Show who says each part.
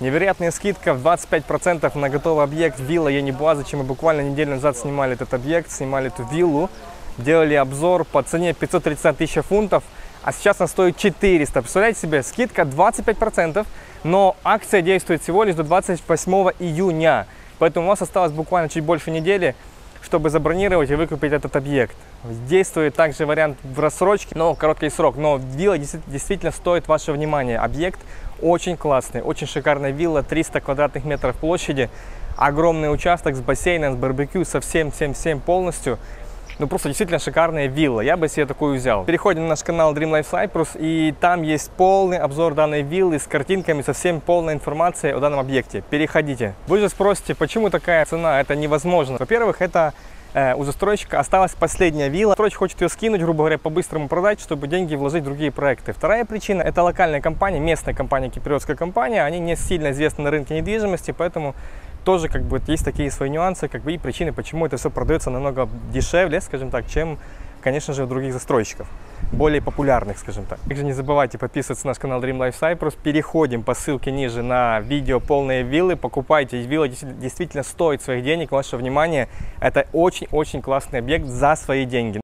Speaker 1: Невероятная скидка в 25% на готовый объект вилла Енибуа, зачем мы буквально неделю назад снимали этот объект, снимали эту виллу, делали обзор по цене 531 тысяч фунтов, а сейчас она стоит 400. Представляете себе, скидка 25%, но акция действует всего лишь до 28 июня, поэтому у вас осталось буквально чуть больше недели, чтобы забронировать и выкупить этот объект. Действует также вариант в рассрочке, но короткий срок. Но вилла действительно стоит ваше внимание. Объект очень классный, очень шикарная вилла, 300 квадратных метров площади, огромный участок с бассейном, с барбекю, со всем-всем-всем полностью. Ну, просто действительно шикарная вилла. Я бы себе такую взял. Переходим на наш канал Dream Life Cyprus, и там есть полный обзор данной виллы с картинками, со всем полной информацией о данном объекте. Переходите. Вы же спросите, почему такая цена? Это невозможно. Во-первых, это у застройщика осталась последняя вилла. Застройщик хочет ее скинуть, грубо говоря, по-быстрому продать, чтобы деньги вложить в другие проекты. Вторая причина – это локальная компания, местная компания, киприотская компания. Они не сильно известны на рынке недвижимости, поэтому тоже как бы есть такие свои нюансы, как бы и причины, почему это все продается намного дешевле, скажем так, чем, конечно же, у других застройщиков, более популярных, скажем так. Также не забывайте подписываться на наш канал Dream Life Cyprus. Переходим по ссылке ниже на видео полные виллы, покупайте. Вилла действительно стоит своих денег, ваше внимание. Это очень-очень классный объект за свои деньги.